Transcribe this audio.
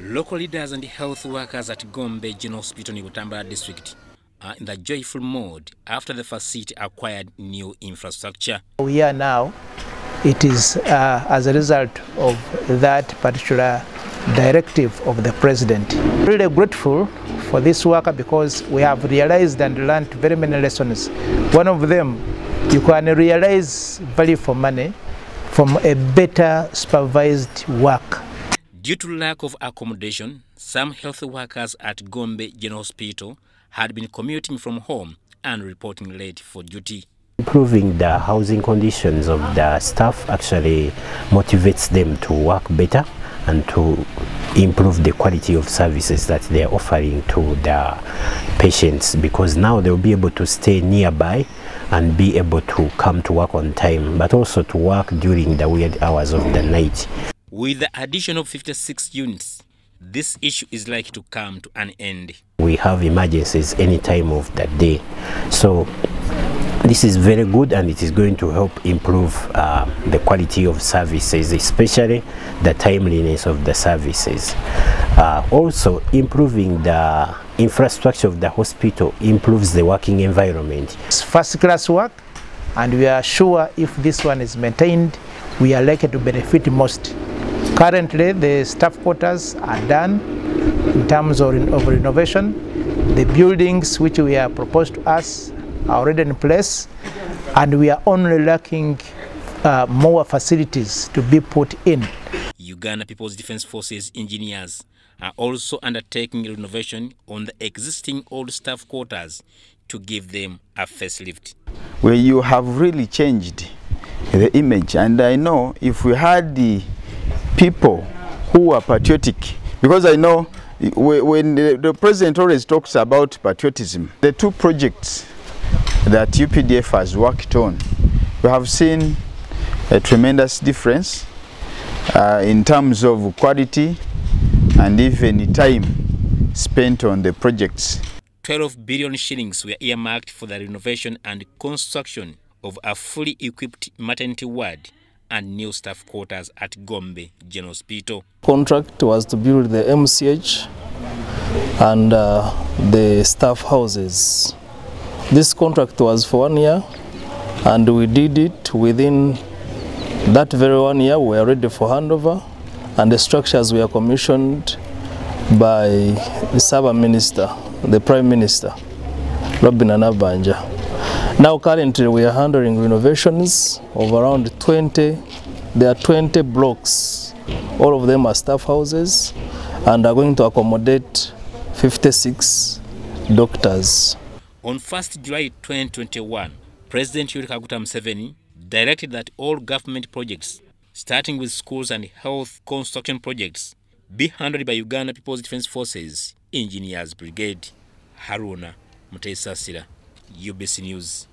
Local leaders and health workers at Gombe General Hospital in Butambala district are in the joyful mode after the facility acquired new infrastructure. We are now, it is uh, as a result of that particular directive of the president. Really grateful for this worker because we have realized and learned very many lessons. One of them, you can realize value for money from a better supervised work. Due to lack of accommodation, some health workers at Gombe General Hospital had been commuting from home and reporting late for duty. Improving the housing conditions of the staff actually motivates them to work better and to improve the quality of services that they are offering to the patients because now they'll be able to stay nearby and be able to come to work on time but also to work during the weird hours of the night. With the addition of 56 units, this issue is likely to come to an end. We have emergencies any time of the day. So this is very good and it is going to help improve uh, the quality of services, especially the timeliness of the services. Uh, also, improving the infrastructure of the hospital improves the working environment. It's first class work and we are sure if this one is maintained, we are likely to benefit most. Currently, the staff quarters are done in terms of, of renovation. The buildings which we are proposed to us are already in place and we are only lacking uh, more facilities to be put in. Uganda People's Defence Forces engineers are also undertaking renovation on the existing old staff quarters to give them a facelift. Where you have really changed the image and I know if we had the people who are patriotic. Because I know when the, president always talks about patriotism the two projects that UPDF has worked on we have seen a tremendous difference uh, in terms of quality and even time spent on the projects. 12 billion shillings were earmarked for the renovation and construction of a fully equipped maternity ward and new staff quarters at Gombe General Hospital. Contract was to build the MCH and uh, the staff houses. This contract was for one year and we did it within that very one year. We are ready for handover and the structures were commissioned by the Saba Minister, the Prime Minister, Robinah Nabbanja. Now currently we are handling renovations of around 20. There are 20 blocks. All of them are staff houses and are going to accommodate 56 doctors. On 1st July 2021, President Yoweri Kaguta Museveni directed that all government projects, starting with schools and health construction projects, be handled by Uganda People's Defence Forces Engineers Brigade. Haruna Mutesasira, UBC News.